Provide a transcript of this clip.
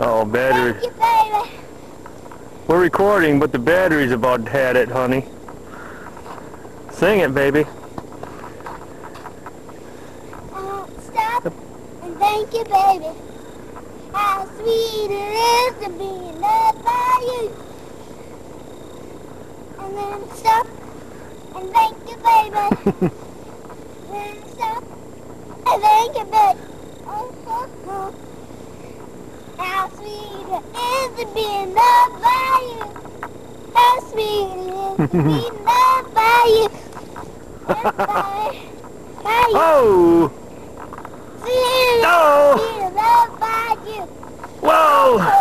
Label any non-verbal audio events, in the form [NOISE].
Oh, battery. You. We're recording, but the battery's about had it, honey. Sing it, baby. I won't stop. And thank you, baby. How sweet it is to be loved by you. And then stop. And thank you, baby. [LAUGHS] then stop. And thank you, baby. Oh, oh, oh. How sweet it is to be loved by you. How sweet it is to be loved by you. By, by you. Oh! See, be loved by you. Whoa!